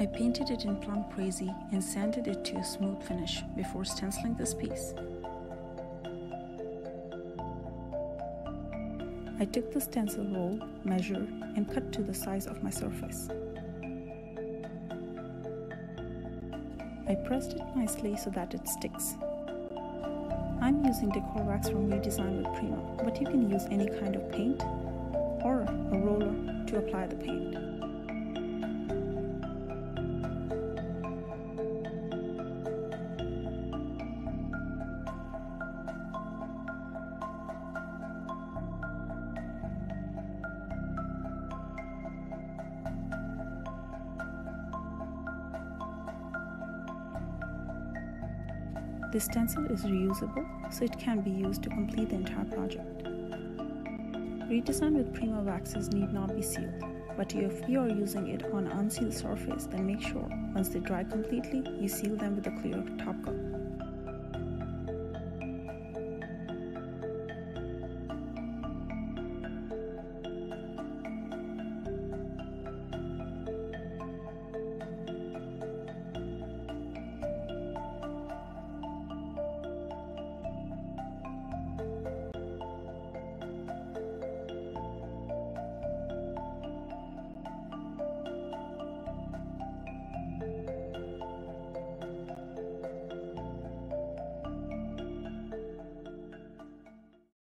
I painted it in Plum Crazy and sanded it to a smooth finish before stenciling this piece. I took the stencil roll, measured, and cut to the size of my surface. I pressed it nicely so that it sticks. I'm using decor wax from Redesign with Prima, but you can use any kind of paint or a roller to apply the paint. This stencil is reusable, so it can be used to complete the entire project. Redesign with Prima waxes need not be sealed, but if you are using it on unsealed surface, then make sure once they dry completely, you seal them with a clear top coat.